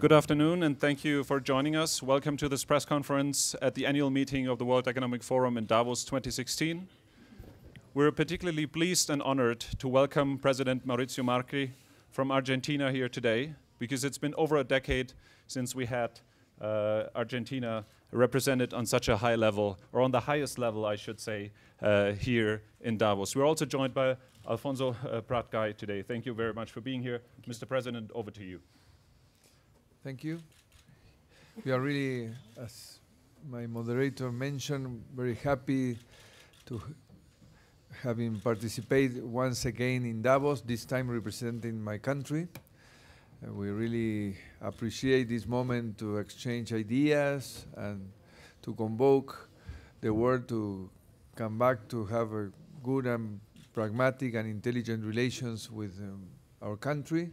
Good afternoon, and thank you for joining us. Welcome to this press conference at the annual meeting of the World Economic Forum in Davos 2016. We're particularly pleased and honored to welcome President Mauricio Macri from Argentina here today, because it's been over a decade since we had uh, Argentina represented on such a high level, or on the highest level, I should say, uh, here in Davos. We're also joined by Alfonso uh, Prat-Gay today. Thank you very much for being here. Mr. President, over to you. Thank you. We are really, as my moderator mentioned, very happy to having participated once again in Davos, this time representing my country. Uh, we really appreciate this moment to exchange ideas and to convoke the world to come back to have a good and pragmatic and intelligent relations with um, our country.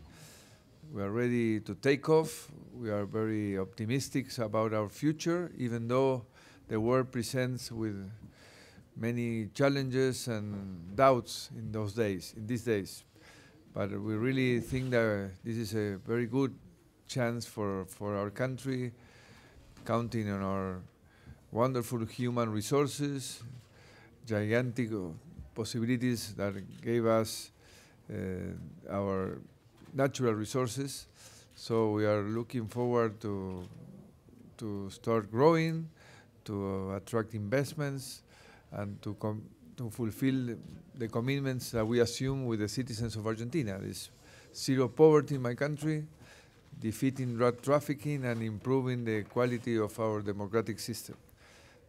We are ready to take off. We are very optimistic about our future, even though the world presents with many challenges and doubts in those days, in these days. But we really think that this is a very good chance for, for our country, counting on our wonderful human resources, gigantic possibilities that gave us uh, our natural resources. So we are looking forward to to start growing, to uh, attract investments, and to to fulfill the commitments that we assume with the citizens of Argentina. This zero poverty in my country, defeating drug trafficking, and improving the quality of our democratic system.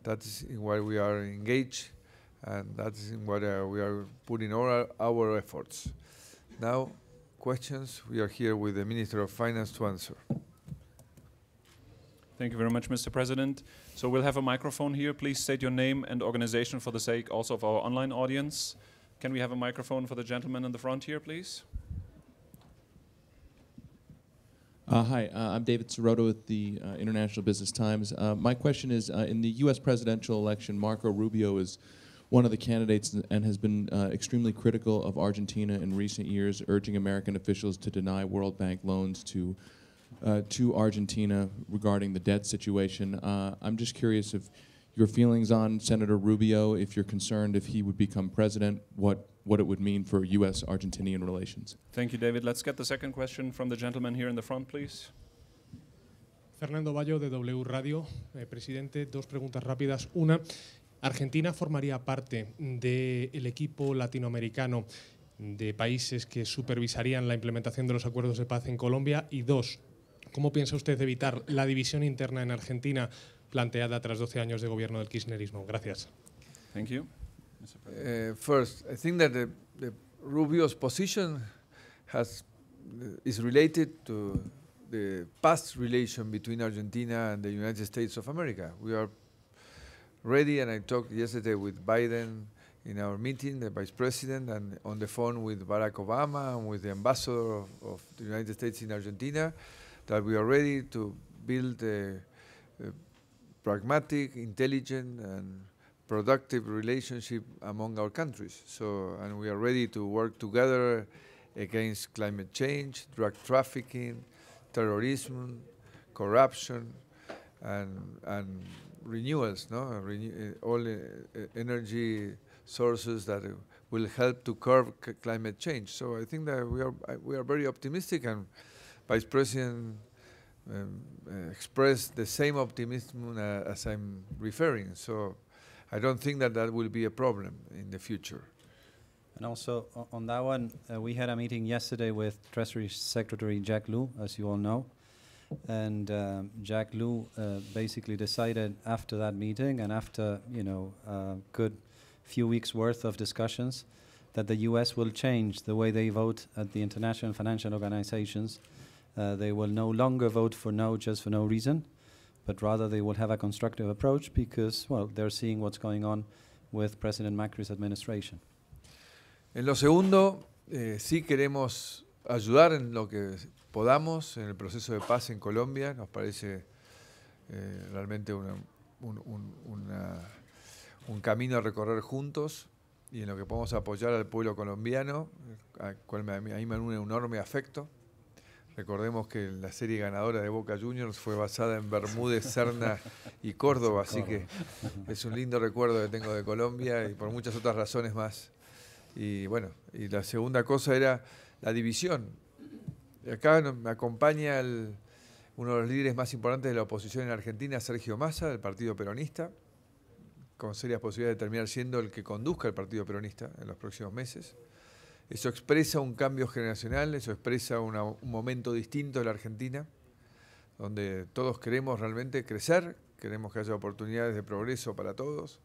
That's in we are engaged, and that's in what uh, we are putting all our, our efforts. Now, questions, we are here with the Minister of Finance to answer. Thank you very much, Mr. President. So we'll have a microphone here. Please state your name and organization for the sake also of our online audience. Can we have a microphone for the gentleman in the front here, please? Uh, hi, uh, I'm David Sirota with the uh, International Business Times. Uh, my question is, uh, in the U.S. presidential election, Marco Rubio is one of the candidates and has been uh, extremely critical of Argentina in recent years, urging American officials to deny World Bank loans to uh, to Argentina regarding the debt situation. Uh, I'm just curious if your feelings on Senator Rubio, if you're concerned if he would become president, what what it would mean for U.S.-Argentinian relations. Thank you, David. Let's get the second question from the gentleman here in the front, please. Fernando Bayo de W Radio. Eh, presidente, dos preguntas rápidas. Una, Argentina formaría parte del equipo latinoamericano de países que supervisarían la implementación de los acuerdos de paz en Colombia. Y dos, ¿cómo piensa usted evitar la división interna en Argentina planteada tras 12 años de gobierno del kirchnerismo? Gracias. Thank you. Uh, first, I think that the, the Rubio's position has is related to the past relation between Argentina and the United States of America. We are ready, and I talked yesterday with Biden in our meeting, the vice president, and on the phone with Barack Obama and with the ambassador of, of the United States in Argentina, that we are ready to build a, a pragmatic, intelligent, and productive relationship among our countries. So, and we are ready to work together against climate change, drug trafficking, terrorism, corruption, and and renewals, no, Renew, uh, all uh, energy sources that uh, will help to curb climate change. So I think that we are we are very optimistic, and Vice President um, expressed the same optimism as I'm referring. So I don't think that that will be a problem in the future. And also on that one, uh, we had a meeting yesterday with Treasury Secretary Jack Lew, as you all know. And um, Jack Lew uh, basically decided after that meeting and after, you know, a good few weeks worth of discussions that the US will change the way they vote at the international financial organizations. Uh, they will no longer vote for no just for no reason, but rather they will have a constructive approach because, well, they're seeing what's going on with President Macri's administration. En lo segundo, eh, sí queremos ayudar en lo que podamos en el proceso de paz en Colombia. Nos parece eh, realmente una, un, un, una, un, camino a recorrer juntos y en lo que podemos apoyar al pueblo colombiano, al cual me, a mí me une un enorme afecto. Recordemos que la serie ganadora de Boca Juniors fue basada en Bermúdez, Serna y Córdoba, así que es un lindo recuerdo que tengo de Colombia y por muchas otras razones más. Y bueno, y la segunda cosa era la división. Acá me acompaña uno de los líderes más importantes de la oposición en Argentina, Sergio Massa, del Partido Peronista, con serias posibilidades de terminar siendo el que conduzca el Partido Peronista en los próximos meses. Eso expresa un cambio generacional, eso expresa un momento distinto de la Argentina, donde todos queremos realmente crecer, queremos que haya oportunidades de progreso para todos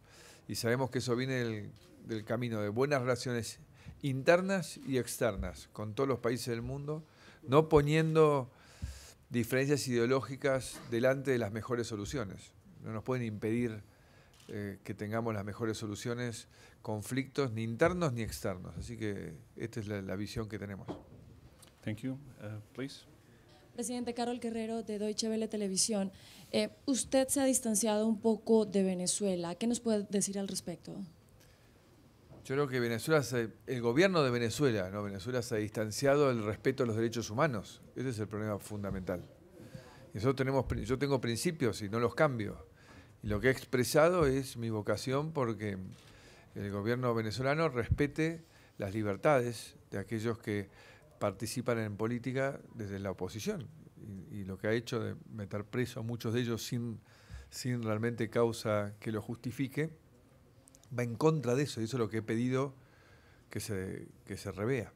y sabemos que eso viene del, del camino de buenas relaciones internas y externas con todos los países del mundo, no poniendo diferencias ideológicas delante de las mejores soluciones. No nos pueden impedir eh, que tengamos las mejores soluciones, conflictos ni internos ni externos. Así que esta es la, la visión que tenemos. Thank you. Uh, please. Presidente Carol Guerrero de Deutsche Welle Televisión, eh, usted se ha distanciado un poco de Venezuela. ¿Qué nos puede decir al respecto? Yo creo que Venezuela, el gobierno de Venezuela, no Venezuela se ha distanciado del respeto a los derechos humanos. Ese es el problema fundamental. nosotros tenemos, yo tengo principios y no los cambio. Y lo que he expresado es mi vocación porque el gobierno venezolano respete las libertades de aquellos que participan en política desde la oposición. Y, lo que ha hecho de meter preso a muchos de ellos sin, sin realmente causa que lo justifique, va en contra de eso. Y eso es lo que he pedido que se, que se revea.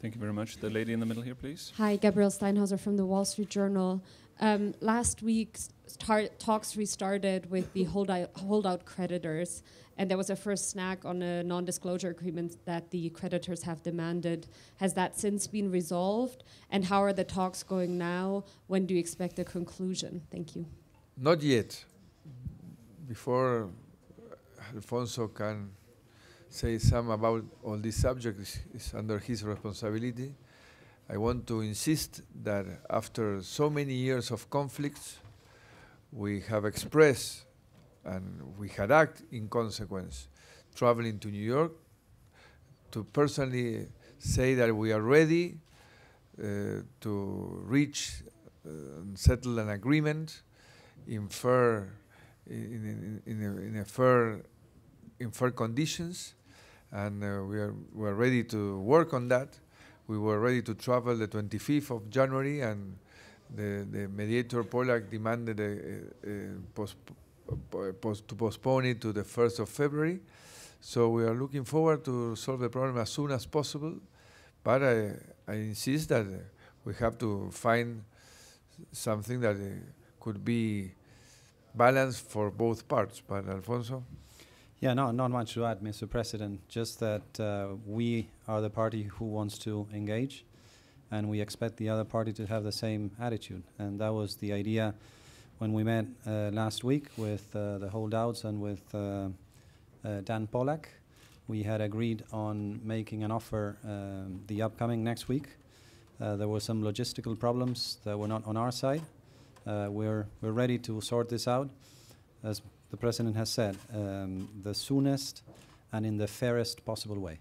Thank you very much. The lady in the middle here, please. Hi, Gabrielle Steinhauser from the Wall Street Journal. Um, last week, talks restarted with the holdout, holdout creditors, and there was a first snag on a non disclosure agreement that the creditors have demanded. Has that since been resolved? And how are the talks going now? When do you expect a conclusion? Thank you. Not yet. Before Alfonso can say some about all these subjects, is under his responsibility. I want to insist that after so many years of conflicts, we have expressed and we had acted in consequence, traveling to New York to personally say that we are ready uh, to reach uh, and settle an agreement in fair, in, in, in, a, in a fair, in fair conditions, and uh, we are we are ready to work on that we were ready to travel the 25th of January, and the, the mediator Polak demanded a, a, a post, to postpone it to the 1st of February. So we are looking forward to solve the problem as soon as possible, but I, I insist that we have to find something that uh, could be balanced for both parts. But Alfonso? Yeah, no, not much to add, Mr. President. Just that uh, we are the party who wants to engage, and we expect the other party to have the same attitude. And that was the idea when we met uh, last week with uh, the holdouts and with uh, uh, Dan Pollack. We had agreed on making an offer um, the upcoming next week. Uh, there were some logistical problems that were not on our side. We're, we're ready to sort this out. As the President has said, um, the soonest and in the fairest possible way.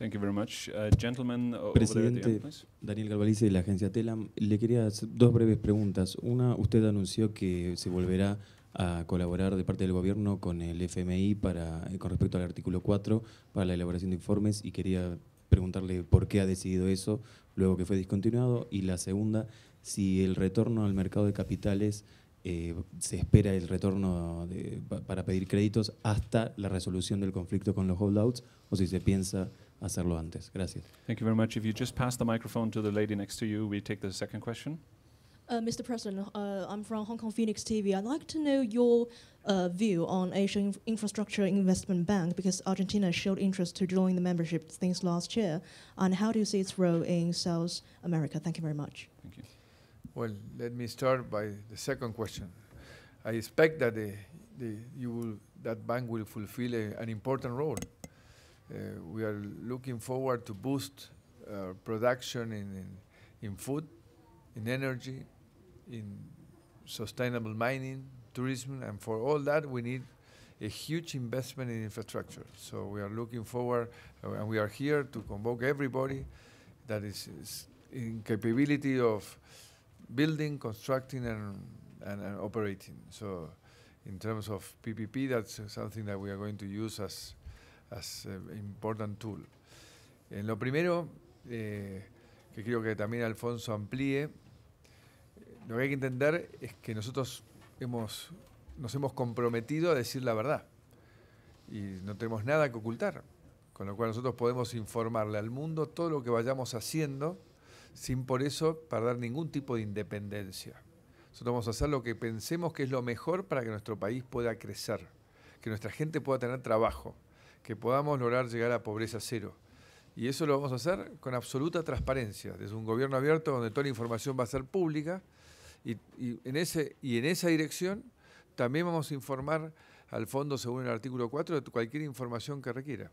Thank you very much. Uh, gentlemen, Presidente Daniel Galvalice de la agencia Telam, le quería hacer dos breves preguntas. Una, usted anunció que se volverá a colaborar de parte del gobierno con el FMI para, eh, con respecto al artículo 4 para la elaboración de informes y quería preguntarle por qué ha decidido eso luego que fue discontinuado. Y la segunda, si el retorno al mercado de capitales eh, se espera el retorno de, para pedir créditos hasta la resolución del conflicto con los holdouts o si se piensa hacerlo antes. Gracias. Thank you very much. If you just pass the microphone to the lady next to you, we take the second question. Uh, Mr. President, uh, I'm from Hong Kong Phoenix TV. I'd like to know your uh, view on Asian Inf Infrastructure Investment Bank because Argentina showed interest to join the membership since last year. And how do you see its role in South America? Thank you very much. Thank you. Well, let me start by the second question. I expect that the, the, you will, that bank will fulfill a, an important role. Uh, we are looking forward to boost uh, production in, in, in food, in energy, in sustainable mining, tourism, and for all that we need a huge investment in infrastructure. So we are looking forward, uh, and we are here to convoke everybody that is, is in capability of building, constructing, and, and, operating. So, in terms of PPP, that's something that we are going to use as as an important tool. En lo primero, eh, que creo que también Alfonso amplíe, lo que hay que entender es que nosotros hemos, nos hemos comprometido a decir la verdad y no tenemos nada que ocultar, con lo cual nosotros podemos informarle al mundo todo lo que vayamos haciendo sin por eso perder ningún tipo de independencia. Nosotros vamos a hacer lo que pensemos que es lo mejor para que nuestro país pueda crecer, que nuestra gente pueda tener trabajo, que podamos lograr llegar a pobreza cero. Y eso lo vamos a hacer con absoluta transparencia, desde un gobierno abierto donde toda la información va a ser pública y, en, ese, y en esa dirección también vamos a informar al fondo, según el artículo 4, de cualquier información que requiera.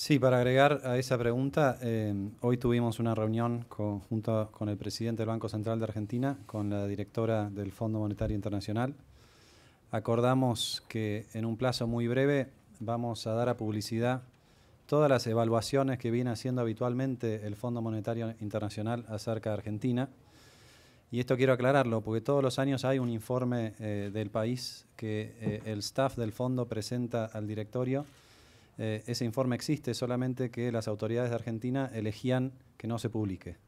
Sí, para agregar a esa pregunta, eh, hoy tuvimos una reunión con, junto con el presidente del Banco Central de Argentina, con la directora del Fondo Monetario Internacional. Acordamos que en un plazo muy breve vamos a dar a publicidad todas las evaluaciones que viene haciendo habitualmente el Fondo Monetario Internacional acerca de Argentina. Y esto quiero aclararlo, porque todos los años hay un informe eh, del país que eh, el staff del fondo presenta al directorio. Eh, ese informe existe, solamente que las autoridades de Argentina elegían que no se publique.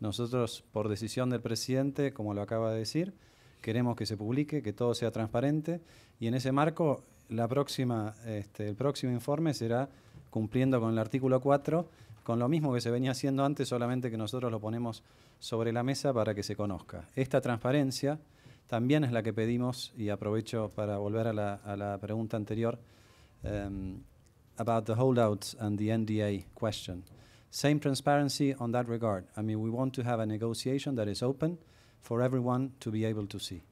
Nosotros, por decisión del presidente, como lo acaba de decir, queremos que se publique, que todo sea transparente, y en ese marco la próxima, este, el próximo informe será cumpliendo con el artículo 4, con lo mismo que se venía haciendo antes, solamente que nosotros lo ponemos sobre la mesa para que se conozca. Esta transparencia también es la que pedimos, y aprovecho para volver a la, pregunta anterior, um, about the holdouts and the NDA question. Same transparency on that regard. I mean, we want to have a negotiation that is open for everyone to be able to see.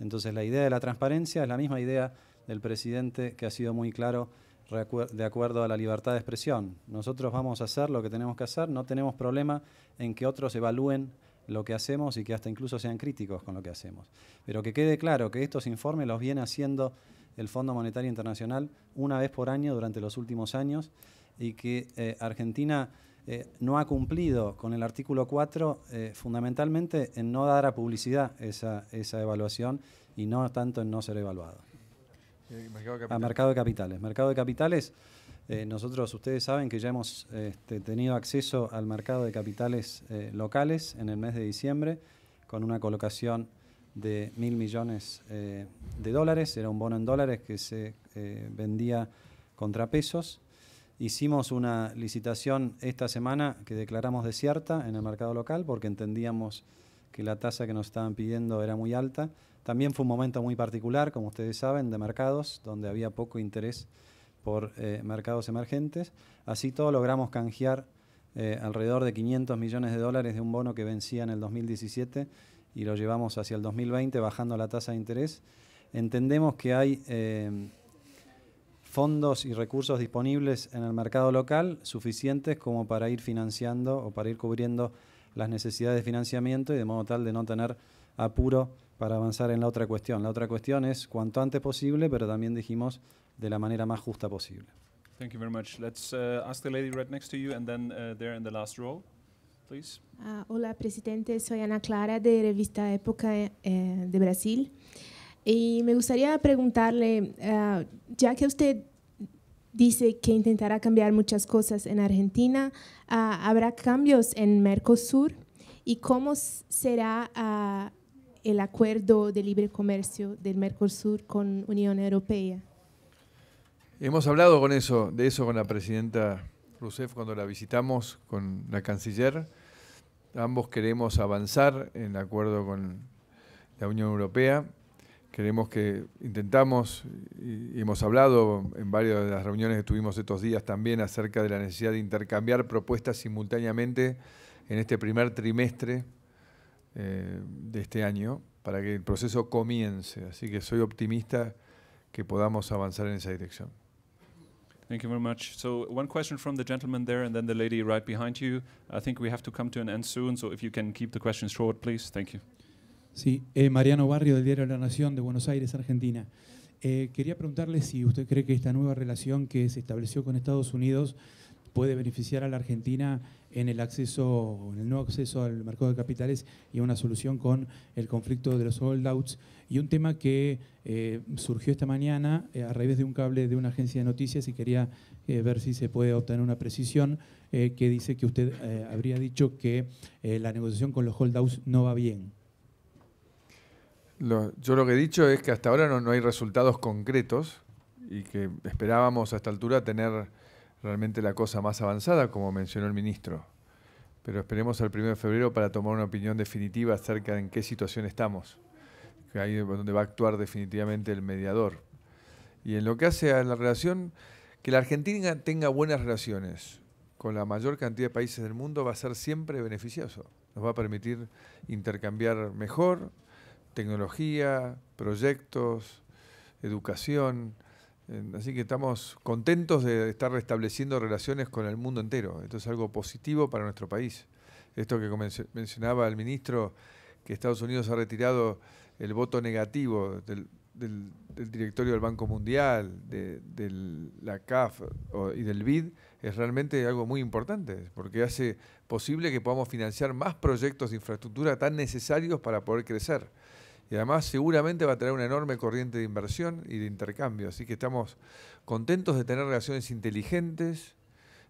Entonces, la idea de la transparencia es la misma idea del presidente que ha sido muy claro de acuerdo a la libertad de expresión. Nosotros vamos a hacer lo que tenemos que hacer, no tenemos problema en que otros evalúen lo que hacemos y que hasta incluso sean críticos con lo que hacemos. Pero que quede claro que estos informes los viene haciendo el Fondo Monetario Internacional una vez por año durante los últimos años y que eh, Argentina eh, no ha cumplido con el artículo 4 eh, fundamentalmente en no dar a publicidad esa, esa evaluación y no tanto en no ser evaluado. A mercado de capitales. Mercado de capitales, nosotros, ustedes saben que ya hemos este, tenido acceso al mercado de capitales locales en el mes de diciembre con una colocación de mil millones eh, de dólares. Era un bono en dólares que se vendía contra pesos. Hicimos una licitación esta semana que declaramos desierta en el mercado local porque entendíamos que la tasa que nos estaban pidiendo era muy alta también fue un momento muy particular, como ustedes saben, de mercados, donde había poco interés por eh, mercados emergentes. Así todo logramos canjear eh, alrededor de 500 millones de dólares de un bono que vencía en el 2017 y lo llevamos hacia el 2020 bajando la tasa de interés. Entendemos que hay eh, fondos y recursos disponibles en el mercado local suficientes como para ir financiando o para ir cubriendo las necesidades de financiamiento y de modo tal de no tener apuro para avanzar en la otra cuestión. La otra cuestión es cuanto antes posible, pero también dijimos de la manera más justa posible. Thank you very much. Let's uh, ask the lady right next to you and then uh, there in the last row, please. Uh, hola, presidente. Soy Ana Clara de Revista Época eh, de Brasil. Y me gustaría preguntarle, uh, ya que usted dice que intentará cambiar muchas cosas en Argentina, uh, ¿habrá cambios en Mercosur? ¿Y cómo será uh, el acuerdo de libre comercio del Mercosur con Unión Europea. Hemos hablado con eso, de eso con la presidenta Rousseff cuando la visitamos con la canciller. Ambos queremos avanzar en acuerdo con la Unión Europea. Queremos que intentamos, y hemos hablado en varias de las reuniones que tuvimos estos días también acerca de la necesidad de intercambiar propuestas simultáneamente en este primer trimestre eh, de este año para que el proceso comience. Así que soy optimista que podamos avanzar en esa dirección. Thank you very much. So one question from the gentleman there and then the lady right behind you. I think we have to come to an end soon, so if you can keep the questions short, please. Thank you. Sí, eh, Mariano Barrio del Diario La Nación de Buenos Aires, Argentina. Eh, quería preguntarle si usted cree que esta nueva relación que se estableció con Estados Unidos puede beneficiar a la Argentina en el acceso, en el nuevo acceso al mercado de capitales y una solución con el conflicto de los holdouts. Y un tema que eh, surgió esta mañana eh, a raíz de un cable de una agencia de noticias y quería eh, ver si se puede obtener una precisión que dice que usted habría dicho que la negociación con los holdouts no va bien. Yo lo que he dicho es que hasta ahora no, no hay resultados concretos y que esperábamos a esta altura tener realmente la cosa más avanzada, como mencionó el ministro. Pero esperemos al 1 de febrero para tomar una opinión definitiva acerca de en qué situación estamos, ahí es donde va a actuar definitivamente el mediador. Y en lo que hace a la relación, que la Argentina tenga buenas relaciones con la mayor cantidad de países del mundo va a ser siempre beneficioso. Nos va a permitir intercambiar mejor tecnología, proyectos, educación. Así que estamos contentos de estar restableciendo relaciones con el mundo entero. Esto es algo positivo para nuestro país. Esto que mencionaba el ministro, que Estados Unidos ha retirado el voto negativo del, directorio del Banco Mundial, de, la CAF y del BID, es realmente algo muy importante, porque hace posible que podamos financiar más proyectos de infraestructura tan necesarios para poder crecer. Y además seguramente va a traer una enorme corriente de inversión y de intercambio. Así que estamos contentos de tener relaciones inteligentes,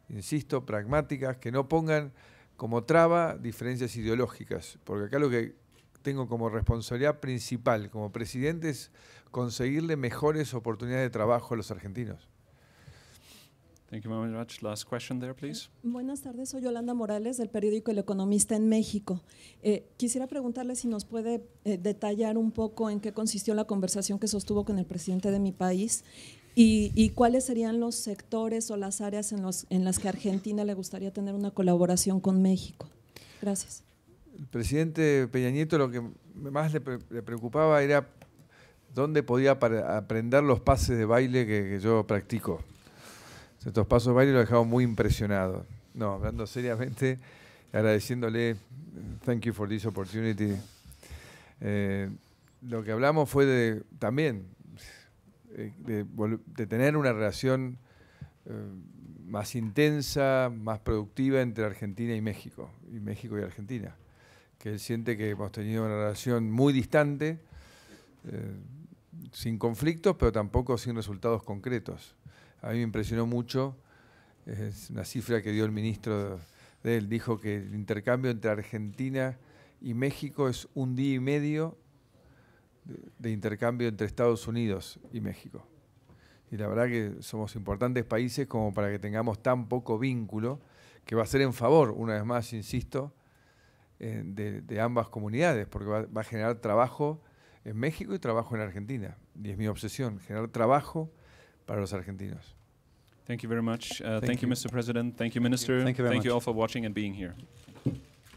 insisto, pragmáticas, que no pongan como traba diferencias ideológicas. Porque acá lo que tengo como responsabilidad principal como presidente es conseguirle mejores oportunidades de trabajo a los argentinos. Thank you very much. Last question there, please. Buenas tardes, soy Yolanda Morales del periódico El Economista en México. Eh, quisiera preguntarle si nos puede eh, detallar un poco en qué consistió la conversación que sostuvo con el presidente de mi país y, y cuáles serían los sectores o las áreas en, los, en las que Argentina le gustaría tener una colaboración con México. Gracias. El presidente Peña Nieto lo que más le, pre- le preocupaba era dónde podía aprender los pases de baile que, que yo practico. Estos pasos de baile lo dejaban muy impresionado. No, hablando seriamente, agradeciéndole, thank you for this opportunity. Eh, lo que hablamos fue de también eh, de, tener una relación eh, más intensa, más productiva entre Argentina y México, y México y Argentina. Que él siente que hemos tenido una relación muy distante, sin conflictos, pero tampoco sin resultados concretos. A mí me impresionó mucho, es una cifra que dio el ministro de él, dijo que el intercambio entre Argentina y México es un día y medio de, intercambio entre Estados Unidos y México. Y la verdad que somos importantes países como para que tengamos tan poco vínculo, que va a ser en favor, una vez más, insisto, eh, de, de ambas comunidades, porque va, va a generar trabajo en México y trabajo en Argentina. Y es mi obsesión, generar trabajo para los argentinos. Thank you very much. Uh, thank, Thank you, you. Mr. President. Thank you, Minister. Thank you very Thank you all for watching and being here.